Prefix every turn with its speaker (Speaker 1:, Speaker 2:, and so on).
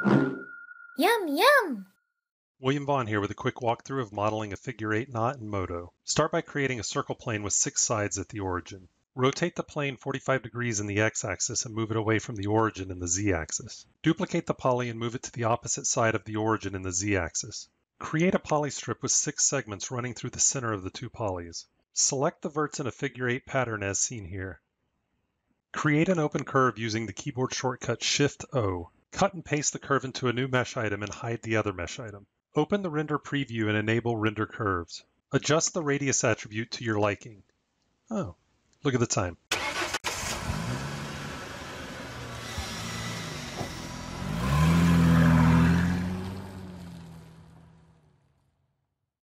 Speaker 1: Yum, yum!
Speaker 2: William Vaughan here with a quick walkthrough of modeling a figure eight knot in Modo. Start by creating a circle plane with six sides at the origin. Rotate the plane 45 degrees in the x-axis and move it away from the origin in the z-axis. Duplicate the poly and move it to the opposite side of the origin in the z-axis. Create a poly strip with six segments running through the center of the two polys. Select the verts in a figure eight pattern as seen here. Create an open curve using the keyboard shortcut Shift-O. Cut and paste the curve into a new mesh item and hide the other mesh item. Open the render preview and enable render curves. Adjust the radius attribute to your liking. Oh, Look at the time.